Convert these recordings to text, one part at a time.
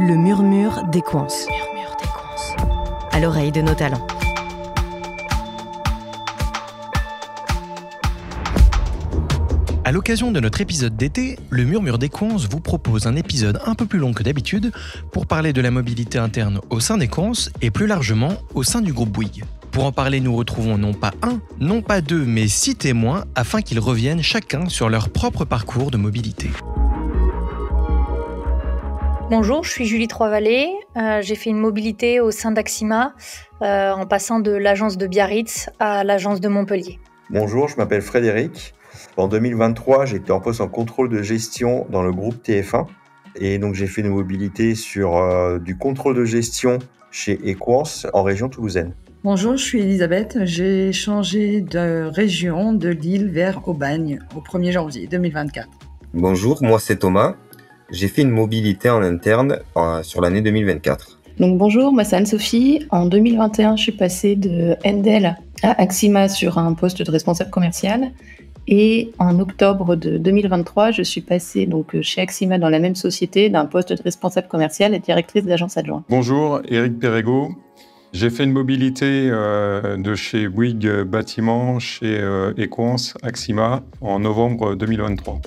Le murmure des coins. À l'oreille de nos talents. À l'occasion de notre épisode d'été, le Murmure des Cons vous propose un épisode un peu plus long que d'habitude pour parler de la mobilité interne au sein des Cons et plus largement au sein du groupe Bouygues. Pour en parler, nous retrouvons non pas un, non pas deux, mais six témoins afin qu'ils reviennent chacun sur leur propre parcours de mobilité. Bonjour, je suis Julie Troisvallée. Euh, j'ai fait une mobilité au sein d'Axima euh, en passant de l'agence de Biarritz à l'agence de Montpellier. Bonjour, je m'appelle Frédéric. En 2023, j'étais en poste en contrôle de gestion dans le groupe TF1. Et donc, j'ai fait une mobilité sur euh, du contrôle de gestion chez Equance en région toulousaine. Bonjour, je suis Elisabeth. J'ai changé de région de Lille vers Aubagne au 1er janvier 2024. Bonjour, moi c'est Thomas. J'ai fait une mobilité en interne euh, sur l'année 2024. Donc bonjour, moi c'est Anne-Sophie. En 2021, je suis passée de Endel à Axima sur un poste de responsable commercial. Et en octobre de 2023, je suis passée donc chez Axima dans la même société d'un poste de responsable commercial et directrice d'agence adjointe. Bonjour, Eric Perrego. J'ai fait une mobilité euh, de chez Bouygues Bâtiment, chez euh, Equance, Axima, en novembre 2023.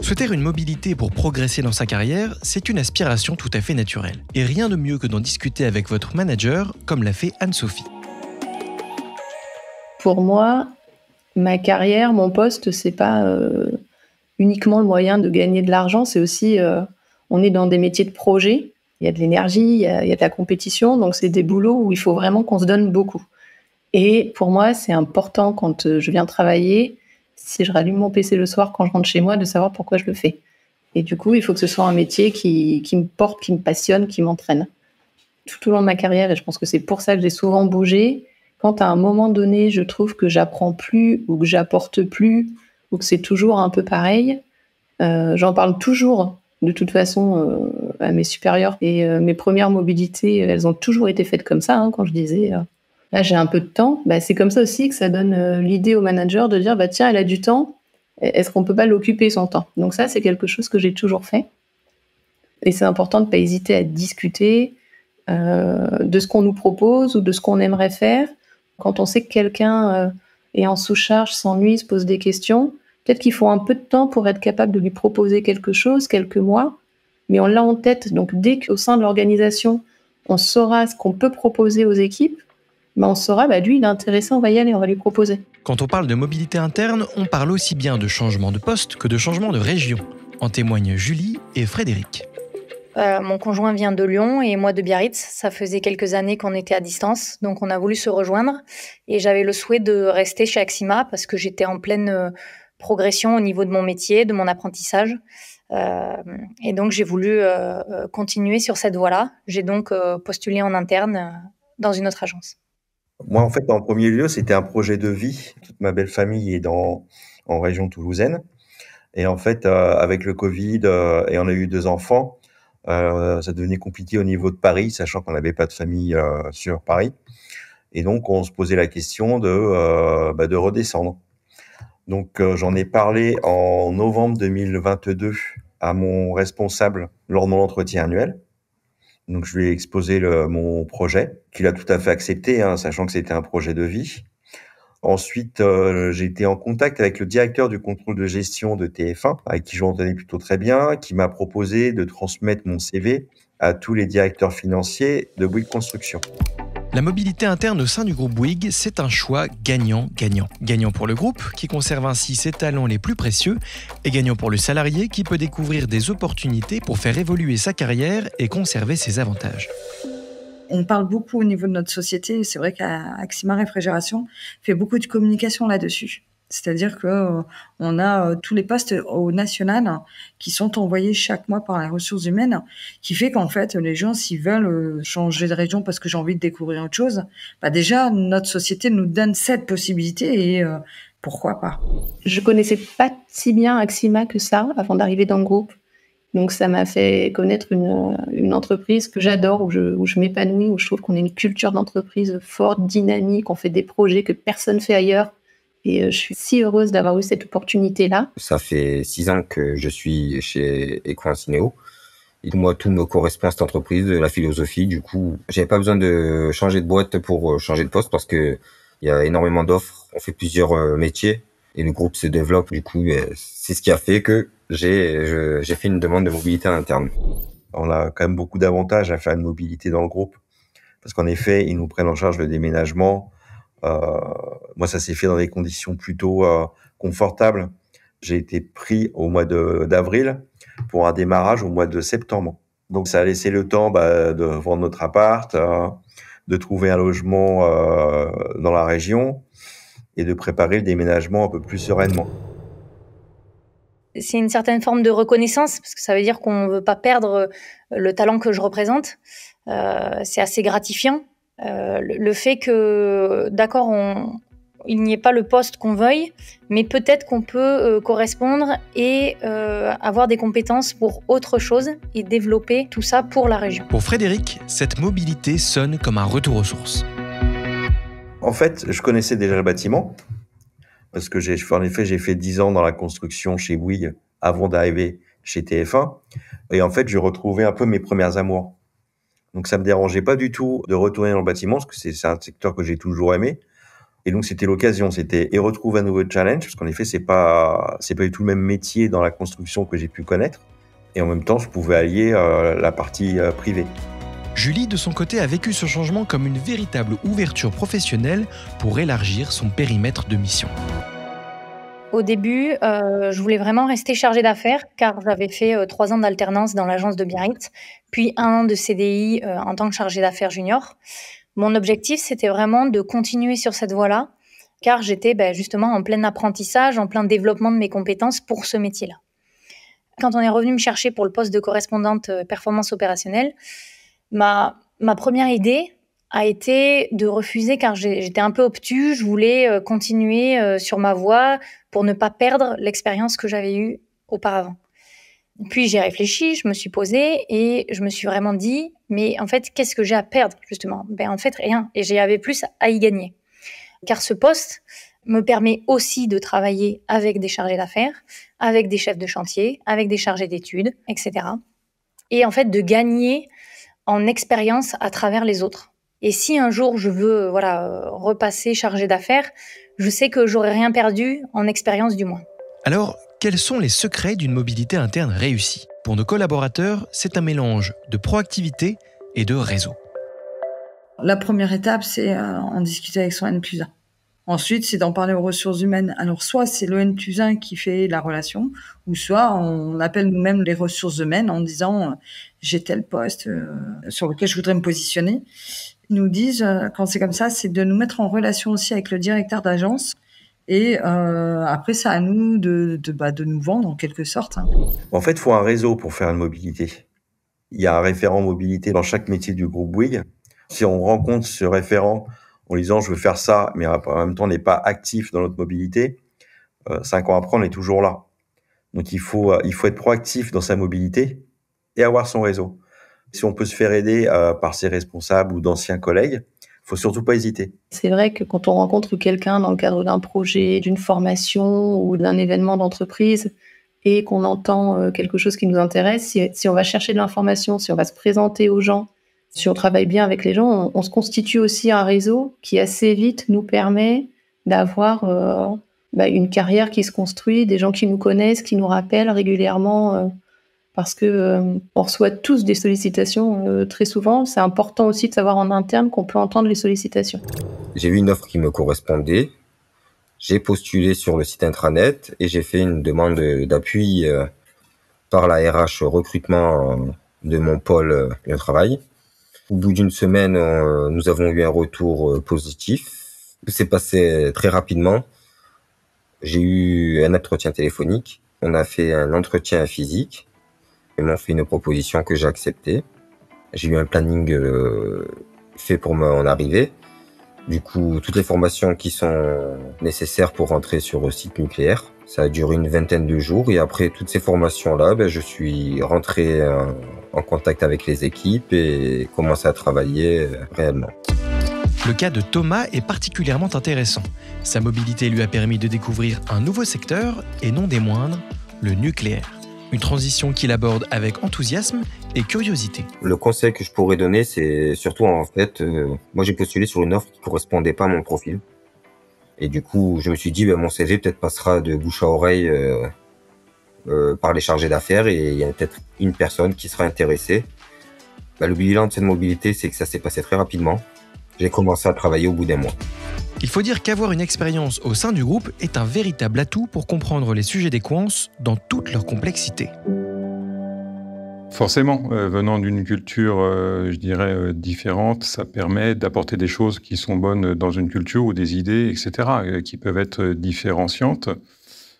Souhaiter une mobilité pour progresser dans sa carrière, c'est une aspiration tout à fait naturelle. Et rien de mieux que d'en discuter avec votre manager, comme l'a fait Anne-Sophie. Pour moi, ma carrière, mon poste, c'est pas euh, uniquement le moyen de gagner de l'argent, c'est aussi, euh, on est dans des métiers de projet, il y a de l'énergie, il, y a de la compétition, donc c'est des boulots où il faut vraiment qu'on se donne beaucoup. Et pour moi, c'est important quand euh, je viens travailler, si je rallume mon PC le soir quand je rentre chez moi, de savoir pourquoi je le fais. Et du coup, il faut que ce soit un métier qui, qui me porte, qui me passionne, qui m'entraîne. Tout au long de ma carrière, et je pense que c'est pour ça que j'ai souvent bougé, quand à un moment donné, je trouve que j'apprends plus ou que j'apporte plus ou que c'est toujours un peu pareil, euh, j'en parle toujours de toute façon euh, à mes supérieurs. Et euh, mes premières mobilités, elles ont toujours été faites comme ça. Hein, quand je disais, là j'ai un peu de temps, bah, c'est comme ça aussi que ça donne euh, l'idée au manager de dire, bah, tiens, elle a du temps, est-ce qu'on peut pas l'occuper son temps? Donc ça, c'est quelque chose que j'ai toujours fait. Et c'est important de ne pas hésiter à discuter de ce qu'on nous propose ou de ce qu'on aimerait faire. Quand on sait que quelqu'un euh, est en sous-charge, s'ennuie, se pose des questions, peut-être qu'il faut un peu de temps pour être capable de lui proposer quelque chose, quelques mois, mais on l'a en tête. Donc dès qu'au sein de l'organisation, on saura ce qu'on peut proposer aux équipes, ben on saura, bah, lui, il est intéressant, on va y aller, on va lui proposer. Quand on parle de mobilité interne, on parle aussi bien de changement de poste que de changement de région. En témoignent Julie et Frédéric. Euh, mon conjoint vient de Lyon et moi de Biarritz. Ça faisait quelques années qu'on était à distance, donc on a voulu se rejoindre. Et j'avais le souhait de rester chez Axima parce que j'étais en pleine euh, progression au niveau de mon métier, de mon apprentissage. Euh, et donc j'ai voulu continuer sur cette voie-là. J'ai donc postulé en interne dans une autre agence. Moi, en fait, en premier lieu, c'était un projet de vie. Toute ma belle famille est dans, en région toulousaine. Et en fait, avec le Covid, et on a eu deux enfants, euh, ça devenait compliqué au niveau de Paris, sachant qu'on n'avait pas de famille euh, sur Paris. Et donc, on se posait la question de, euh, bah, de redescendre. Donc, j'en ai parlé en novembre 2022 à mon responsable lors de mon entretien annuel. Donc, je lui ai exposé mon projet, qu'il a tout à fait accepté, hein, sachant que c'était un projet de vie. Ensuite, euh, j'ai été en contact avec le directeur du contrôle de gestion de TF1, avec qui je m'entendais plutôt très bien, qui m'a proposé de transmettre mon CV à tous les directeurs financiers de Bouygues Construction. La mobilité interne au sein du groupe Bouygues, c'est un choix gagnant-gagnant. Gagnant pour le groupe, qui conserve ainsi ses talents les plus précieux, et gagnant pour le salarié, qui peut découvrir des opportunités pour faire évoluer sa carrière et conserver ses avantages on parle beaucoup au niveau de notre société. C'est vrai qu'Axima Réfrigération fait beaucoup de communication là-dessus. C'est-à-dire que euh, on a euh, tous les postes au national qui sont envoyés chaque mois par la ressource humaine, qui fait qu'en fait les gens s'ils veulent euh, changer de région parce que j'ai envie de découvrir autre chose, bah déjà notre société nous donne cette possibilité et pourquoi pas. Je connaissais pas si bien Axima que ça avant d'arriver dans le groupe. Donc ça m'a fait connaître une, entreprise que j'adore, où je, où je m'épanouis, où je trouve qu'on a une culture d'entreprise forte, dynamique, on fait des projets que personne fait ailleurs. Et euh, je suis si heureuse d'avoir eu cette opportunité-là. Ça fait six ans que je suis chez Equincineo. Et moi, tout me correspond à cette entreprise, la philosophie. Du coup, j'avais pas besoin de changer de boîte pour euh, changer de poste parce que il y a énormément d'offres. On fait plusieurs euh, métiers et le groupe se développe. Du coup, c'est ce qui a fait que j'ai j'ai fait une demande de mobilité interne. On a quand même beaucoup d'avantages à faire une mobilité dans le groupe parce qu'en effet, ils nous prennent en charge le déménagement. Euh, moi, ça s'est fait dans des conditions plutôt euh, confortables. J'ai été pris au mois d'avril pour un démarrage au mois de septembre. Donc, ça a laissé le temps bah, de vendre notre appart, euh, de trouver un logement dans la région et de préparer le déménagement un peu plus sereinement. C'est une certaine forme de reconnaissance parce que ça veut dire qu'on ne veut pas perdre le talent que je représente. C'est assez gratifiant. Euh, le, le, fait que, d'accord, on, il n'y ait pas le poste qu'on veuille, mais peut-être qu'on peut, euh, correspondre et euh, avoir des compétences pour autre chose et développer tout ça pour la région. Pour Frédéric, cette mobilité sonne comme un retour aux sources. En fait, je connaissais déjà le bâtiment, parce que j'ai, en effet, j'ai fait 10 ans dans la construction chez Bouygues avant d'arriver chez TF1. Et en fait, je retrouvais un peu mes premières amours. Donc ça me dérangeait pas du tout de retourner dans le bâtiment, parce que c'est un secteur que j'ai toujours aimé. Et donc c'était l'occasion, c'était et retrouver un nouveau challenge, parce qu'en effet c'est pas c'est pas du tout le même métier dans la construction que j'ai pu connaître. Et en même temps, je pouvais allier euh, la partie euh, privée. Julie, de son côté, a vécu ce changement comme une véritable ouverture professionnelle pour élargir son périmètre de mission. Au début, euh, je voulais vraiment rester chargée d'affaires car j'avais fait euh, trois ans d'alternance dans l'agence de Biarritz, puis un an de CDI euh, en tant que chargée d'affaires junior. Mon objectif, c'était vraiment de continuer sur cette voie-là car j'étais ben, justement en plein apprentissage, en plein développement de mes compétences pour ce métier-là. Quand on est revenu me chercher pour le poste de correspondante performance opérationnelle, ma première idée, a été de refuser car j'étais un peu obtus, je voulais euh, continuer euh, sur ma voie pour ne pas perdre l'expérience que j'avais eue auparavant. Puis j'ai réfléchi, je me suis posée et je me suis vraiment dit, mais en fait, qu'est-ce que j'ai à perdre justement? Ben en fait rien, et j'avais plus à y gagner. Car ce poste me permet aussi de travailler avec des chargés d'affaires, avec des chefs de chantier, avec des chargés d'études, etc. Et en fait de gagner en expérience à travers les autres. Et si un jour je veux voilà repasser chargé d'affaires, je sais que j'aurai rien perdu en expérience du moins. Alors, quels sont les secrets d'une mobilité interne réussie? Pour nos collaborateurs, c'est un mélange de proactivité et de réseau. La première étape, c'est euh, en discuter avec son N plus 1. Ensuite, c'est d'en parler aux ressources humaines. Alors, soit c'est le N plus 1 qui fait la relation, ou soit on appelle nous-mêmes les ressources humaines en disant euh, j'ai tel poste euh, sur lequel je voudrais me positionner nous disent, euh, quand c'est comme ça, c'est de nous mettre en relation aussi avec le directeur d'agence. Et euh, après, c'est à nous de, de, bah, de, nous vendre en quelque sorte. Hein. En fait, il faut un réseau pour faire une mobilité. Il y a un référent mobilité dans chaque métier du groupe Bouygues. Si on rencontre ce référent en disant je veux faire ça, mais en même temps on n'est pas actif dans notre mobilité, euh, cinq ans après on est toujours là. Donc il faut, il faut être proactif dans sa mobilité et avoir son réseau. Si on peut se faire aider euh, par ses responsables ou d'anciens collègues, faut surtout pas hésiter. C'est vrai que quand on rencontre quelqu'un dans le cadre d'un projet, d'une formation ou d'un événement d'entreprise et qu'on entend euh, quelque chose qui nous intéresse, si, on va chercher de l'information, si on va se présenter aux gens, si on travaille bien avec les gens, on, se constitue aussi un réseau qui assez vite nous permet d'avoir euh, bah, une carrière qui se construit, des gens qui nous connaissent, qui nous rappellent régulièrement parce que euh, on reçoit tous des sollicitations euh, très souvent. C'est important aussi de savoir en interne qu'on peut entendre les sollicitations. J'ai eu une offre qui me correspondait. J'ai postulé sur le site intranet et j'ai fait une demande d'appui euh, par la RH recrutement de mon pôle de travail. Au bout d'une semaine, nous avons eu un retour positif. C'est passé très rapidement. J'ai eu un entretien téléphonique. On a fait un entretien physique ils m'ont fait une proposition que j'ai acceptée. J'ai eu un planning euh, fait pour mon arrivée. Du coup, toutes les formations qui sont nécessaires pour rentrer sur le site nucléaire, ça a duré une vingtaine de jours. Et après toutes ces formations-là, ben, je suis rentré en, en contact avec les équipes et commencé à travailler euh, réellement. Le cas de Thomas est particulièrement intéressant. Sa mobilité lui a permis de découvrir un nouveau secteur, et non des moindres, le nucléaire. Une transition qu'il aborde avec enthousiasme et curiosité. Le conseil que je pourrais donner, c'est surtout en fait, euh, moi j'ai postulé sur une offre qui correspondait pas à mon profil. Et du coup, je me suis dit, ben, mon CV peut-être passera de bouche à oreille euh, euh, par les chargés d'affaires et il y a peut-être une personne qui sera intéressée. Ben, le bilan de cette mobilité, c'est que ça s'est passé très rapidement. J'ai commencé à travailler au bout d'un mois. Il faut dire qu'avoir une expérience au sein du groupe est un véritable atout pour comprendre les sujets des coins dans toute leur complexité. Forcément, euh, venant d'une culture, euh, je dirais, euh, différente, ça permet d'apporter des choses qui sont bonnes dans une culture ou des idées, etc., qui peuvent être différenciantes.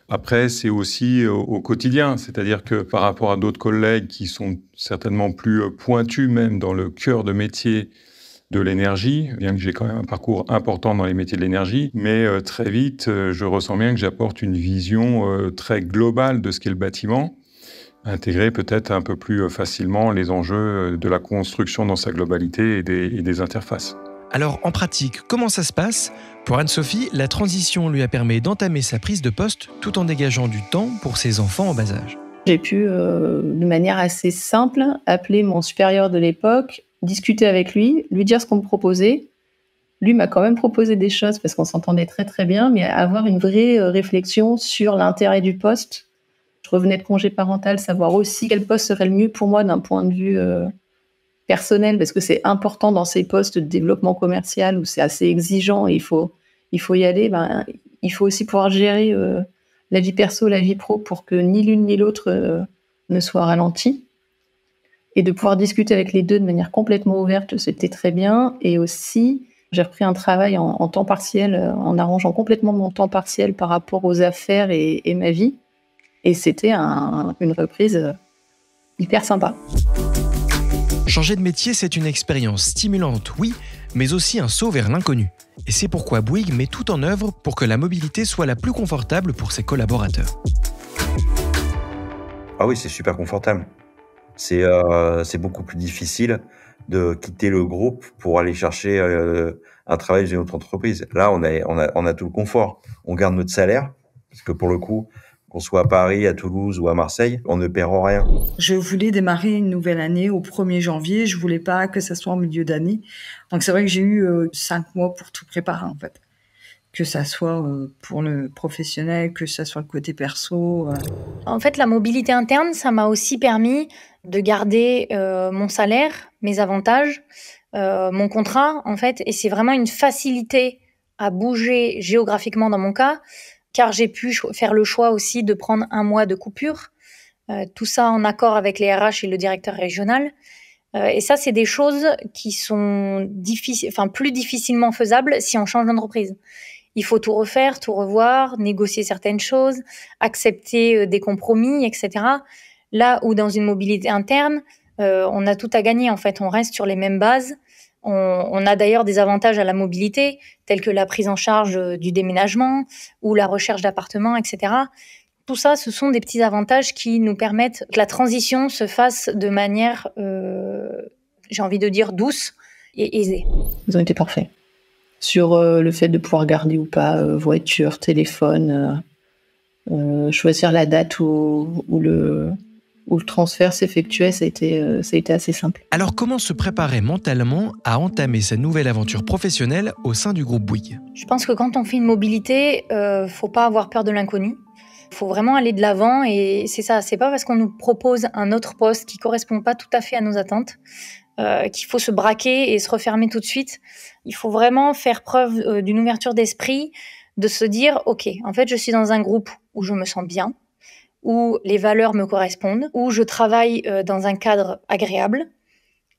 Après, c'est aussi au, au quotidien, c'est-à-dire que par rapport à d'autres collègues qui sont certainement plus pointus même dans le cœur de métier de l'énergie, bien que j'ai quand même un parcours important dans les métiers de l'énergie, mais très vite, je ressens bien que j'apporte une vision très globale de ce qu'est le bâtiment intégrer peut-être un peu plus facilement les enjeux de la construction dans sa globalité et des, interfaces. Alors en pratique, comment ça se passe? Pour Anne-Sophie, la transition lui a permis d'entamer sa prise de poste tout en dégageant du temps pour ses enfants en bas âge. J'ai pu, euh, de manière assez simple, appeler mon supérieur de l'époque, discuter avec lui, lui dire ce qu'on me proposait. Lui m'a quand même proposé des choses parce qu'on s'entendait très très bien, mais avoir une vraie euh, réflexion sur l'intérêt du poste je revenais de congé parental, savoir aussi quel poste serait le mieux pour moi d'un point de vue euh, personnel, parce que c'est important dans ces postes de développement commercial où c'est assez exigeant et il faut, il faut y aller. Ben, il faut aussi pouvoir gérer euh, la vie perso, la vie pro pour que ni l'une ni l'autre ne soit ralentie. Et de pouvoir discuter avec les deux de manière complètement ouverte, c'était très bien. Et aussi, j'ai repris un travail en, temps partiel, en arrangeant complètement mon temps partiel par rapport aux affaires et ma vie. Et c'était une reprise euh, hyper sympa. Changer de métier, c'est une expérience stimulante, oui, mais aussi un saut vers l'inconnu. Et c'est pourquoi Bouygues met tout en œuvre pour que la mobilité soit la plus confortable pour ses collaborateurs. Ah oui, c'est super confortable. C'est euh, beaucoup plus difficile de quitter le groupe pour aller chercher euh, un travail dans une autre entreprise. Là, on a, on, a, on a tout le confort. On garde notre salaire, parce que pour le coup, qu'on soit à Paris, à Toulouse ou à Marseille, on ne perd rien. Je voulais démarrer une nouvelle année au 1er janvier. Je voulais pas que ça soit en milieu d'année. Donc c'est vrai que j'ai eu euh, cinq mois pour tout préparer en fait. Que ça soit euh, pour le professionnel, que ça soit le côté perso. Euh. En fait, la mobilité interne, ça m'a aussi permis de garder mon salaire, mes avantages, mon contrat en fait. Et c'est vraiment une facilité à bouger géographiquement dans mon cas car j'ai pu faire le choix aussi de prendre un mois de coupure, euh, tout ça en accord avec les RH et le directeur régional. Euh, et ça, c'est des choses qui sont enfin, plus difficilement faisables si on change d'entreprise. Il faut tout refaire, tout revoir, négocier certaines choses, accepter euh, des compromis, etc. Là où dans une mobilité interne, on a tout à gagner en fait. On reste sur les mêmes bases. On, a d'ailleurs des avantages à la mobilité, tels que la prise en charge euh, du déménagement ou la recherche d'appartements, etc. Tout ça, ce sont des petits avantages qui nous permettent que la transition se fasse de manière, euh, j'ai envie de dire, douce et aisée. Vous ont été parfaits. Sur euh, le fait de pouvoir garder ou pas voiture, téléphone, choisir la date ou le, où le transfert s'effectuait, ça, a été, euh, ça a été assez simple. Alors comment se préparer mentalement à entamer sa nouvelle aventure professionnelle au sein du groupe Bouygues? Je pense que quand on fait une mobilité, euh, faut pas avoir peur de l'inconnu. Il faut vraiment aller de l'avant et c'est ça. C'est pas parce qu'on nous propose un autre poste qui correspond pas tout à fait à nos attentes euh, qu'il faut se braquer et se refermer tout de suite. Il faut vraiment faire preuve euh, d'une ouverture d'esprit, de se dire ok, en fait, je suis dans un groupe où je me sens bien, où les valeurs me correspondent, où je travaille euh, dans un cadre agréable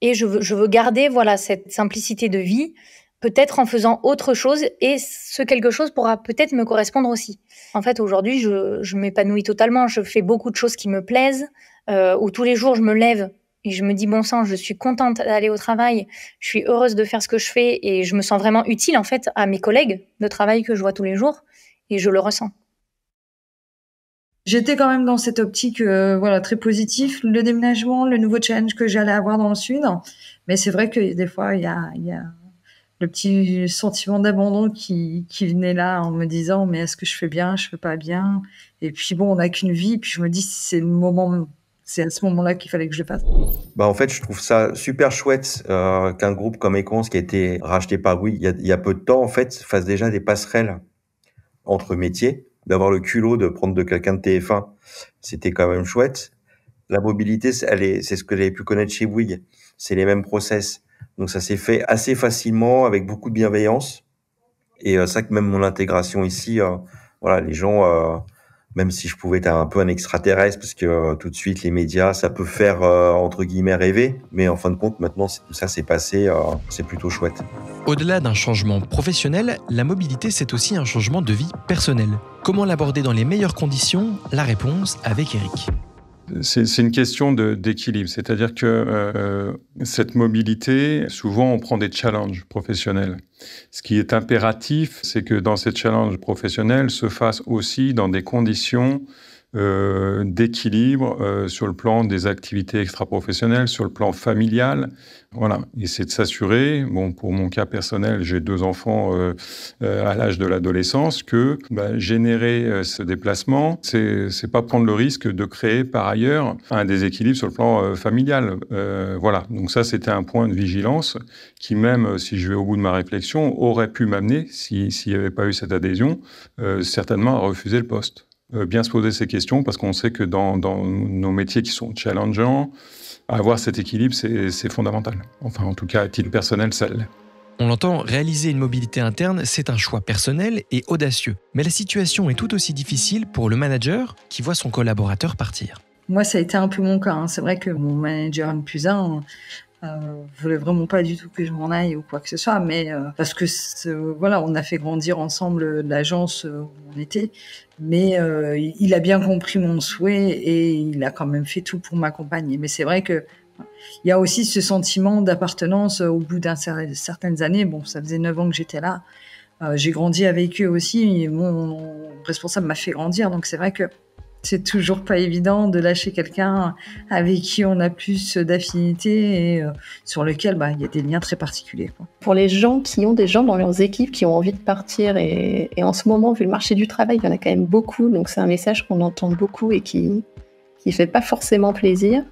et je veux, garder voilà cette simplicité de vie, peut-être en faisant autre chose et ce quelque chose pourra peut-être me correspondre aussi. En fait, aujourd'hui, je, je m'épanouis totalement. Je fais beaucoup de choses qui me plaisent, euh, où tous les jours je me lève et je me dis bon sang, je suis contente d'aller au travail, je suis heureuse de faire ce que je fais et je me sens vraiment utile en fait à mes collègues de travail que je vois tous les jours et je le ressens j'étais quand même dans cette optique euh, voilà très positif le déménagement le nouveau challenge que j'allais avoir dans le sud mais c'est vrai que des fois il y a, le petit sentiment d'abandon qui, venait là en me disant mais est-ce que je fais bien, je fais pas bien? Et puis bon, on n'a qu'une vie. Puis je me dis c'est le moment, c'est à ce moment-là qu'il fallait que je le fasse. Bah en fait, je trouve ça super chouette euh, qu'un groupe comme Econs, qui a été racheté par oui il y, y a peu de temps, en fait, fasse déjà des passerelles entre métiers. D'avoir le culot de prendre de quelqu'un de TF1, c'était quand même chouette. La mobilité, c'est ce que j'avais pu connaître chez Bouygues. C'est les mêmes process. Donc ça s'est fait assez facilement, avec beaucoup de bienveillance. Et euh, ça que même mon intégration ici, euh, voilà, les gens, euh, même si je pouvais être un peu un extraterrestre, parce que euh, tout de suite les médias, ça peut faire euh, entre guillemets rêver, mais en fin de compte, maintenant tout ça s'est passé, euh, c'est plutôt chouette. Au-delà d'un changement professionnel, la mobilité c'est aussi un changement de vie personnelle. Comment l'aborder dans les meilleures conditions? La réponse avec Eric. C'est une question d'équilibre, c'est-à-dire que euh, cette mobilité, souvent on prend des challenges professionnels. Ce qui est impératif, c'est que dans ces challenges professionnels se fasse aussi dans des conditions euh, d'équilibre euh, sur le plan des activités extra-professionnelles, sur le plan familial. Voilà, et c'est de s'assurer, bon, pour mon cas personnel, j'ai deux enfants euh, à l'âge de l'adolescence, que bah, générer ce déplacement, c'est c'est pas prendre le risque de créer par ailleurs un déséquilibre sur le plan familial. Voilà, donc ça c'était un point de vigilance qui même, si je vais au bout de ma réflexion, aurait pu m'amener, s'il n'y avait pas eu cette adhésion, certainement à refuser le poste. Euh, bien se poser ces questions parce qu'on sait que dans, dans nos métiers qui sont challengeants, avoir cet équilibre, c'est c'est fondamental. Enfin, en tout cas, à titre personnel, ça l'est. On l'entend, réaliser une mobilité interne, c'est un choix personnel et audacieux. Mais la situation est tout aussi difficile pour le manager qui voit son collaborateur partir. Moi, ça a été un peu mon cas. hein. C'est vrai que mon manager N plus 1 euh, voulait vraiment pas du tout que je m'en aille ou quoi que ce soit, mais euh, parce que voilà, on a fait grandir ensemble l'agence où on était, mais euh, il a bien compris mon souhait et il a quand même fait tout pour m'accompagner. Mais c'est vrai que il y a aussi ce sentiment d'appartenance au bout d'un cer- certaines années. Bon, ça faisait neuf ans que j'étais là. Euh, j'ai grandi avec eux aussi. Mon responsable m'a fait grandir, donc c'est vrai que c'est toujours pas évident de lâcher quelqu'un avec qui on a plus d'affinité et euh, sur lequel bah, il y a des liens très particuliers. Pour les gens qui ont des gens dans leurs équipes qui ont envie de partir, et, en ce moment, vu le marché du travail, il y en a quand même beaucoup, donc c'est un message qu'on entend beaucoup et qui qui fait pas forcément plaisir.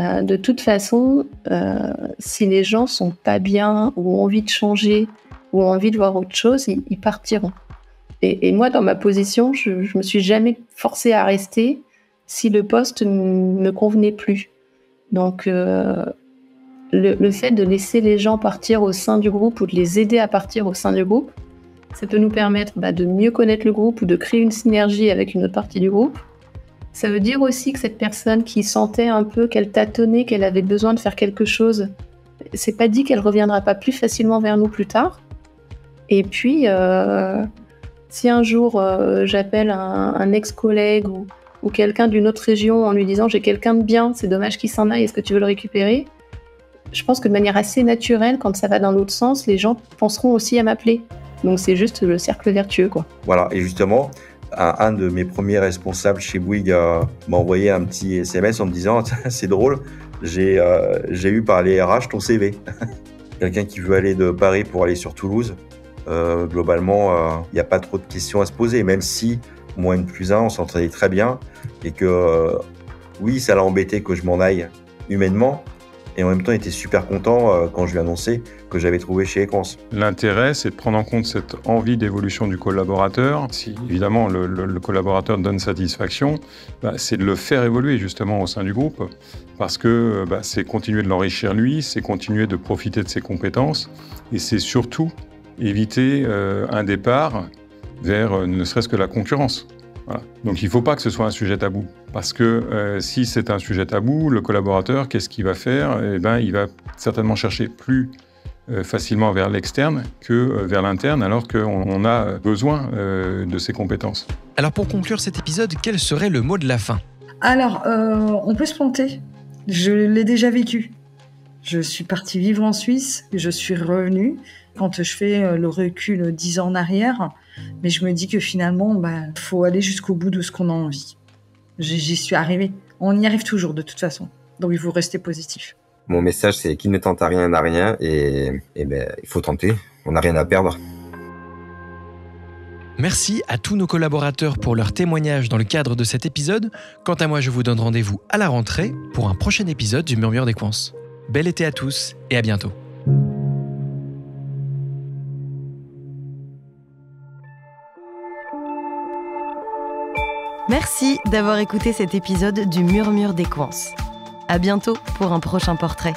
Euh, de toute façon, euh, si les gens sont pas bien ou ont envie de changer ou ont envie de voir autre chose, ils partiront. Et, moi, dans ma position, je, je me suis jamais forcée à rester si le poste ne me convenait plus. Donc, euh, le, le fait de laisser les gens partir au sein du groupe ou de les aider à partir au sein du groupe, ça peut nous permettre bah, de mieux connaître le groupe ou de créer une synergie avec une autre partie du groupe. Ça veut dire aussi que cette personne qui sentait un peu qu'elle tâtonnait, qu'elle avait besoin de faire quelque chose, c'est pas dit qu'elle reviendra pas plus facilement vers nous plus tard. Et puis, euh, si un jour euh, j'appelle un, ex-collègue ou, quelqu'un d'une autre région en lui disant j'ai quelqu'un de bien, c'est dommage qu'il s'en aille, est-ce que tu veux le récupérer? Je pense que de manière assez naturelle, quand ça va dans l'autre sens, les gens penseront aussi à m'appeler. Donc c'est juste le cercle vertueux, quoi. Voilà, et justement, un, de mes premiers responsables chez Bouygues euh, m'a envoyé un petit SMS en me disant c'est drôle, j'ai euh, j'ai eu par les RH ton CV. Quelqu'un qui veut aller de Paris pour aller sur Toulouse, euh, globalement, euh, il n'y a pas trop de questions à se poser, même si moi, N plus 1, on s'entraînait très bien et que euh, oui, ça l'a embêté que je m'en aille humainement. Et en même temps, il était super content euh, quand je lui ai annoncé que j'avais trouvé chez Equans. L'intérêt, c'est de prendre en compte cette envie d'évolution du collaborateur. Si évidemment le, le- le collaborateur donne satisfaction, bah, c'est de le faire évoluer justement au sein du groupe, parce que bah, c'est continuer de l'enrichir lui, c'est continuer de profiter de ses compétences, et c'est surtout éviter euh, un départ vers euh, ne serait-ce que la concurrence. Voilà. Donc il ne faut pas que ce soit un sujet tabou, parce que euh, si c'est un sujet tabou, le collaborateur, qu'est-ce qu'il va faire? Eh ben, il va certainement chercher plus euh, facilement vers l'externe que euh, vers l'interne, alors qu'on on a besoin euh, de ces compétences. Alors pour conclure cet épisode, quel serait le mot de la fin? Alors, euh, on peut se planter. Je l'ai déjà vécu. Je suis partie vivre en Suisse, je suis revenue. Quand je fais euh, le recul dix ans en arrière, mais je me dis que finalement, bah, faut aller jusqu'au bout de ce qu'on a envie. J'y j'y suis arrivée. On y arrive toujours de toute façon. Donc il faut rester positif. Mon message, c'est qui ne tente à rien n'a rien et, et ben, il faut tenter. On n'a rien à perdre. Merci à tous nos collaborateurs pour leur témoignage dans le cadre de cet épisode. Quant à moi, je vous donne rendez-vous à la rentrée pour un prochain épisode du Murmure des Coins. Bel été à tous et à bientôt. Merci d'avoir écouté cet épisode du Murmure des Coins. À bientôt pour un prochain portrait.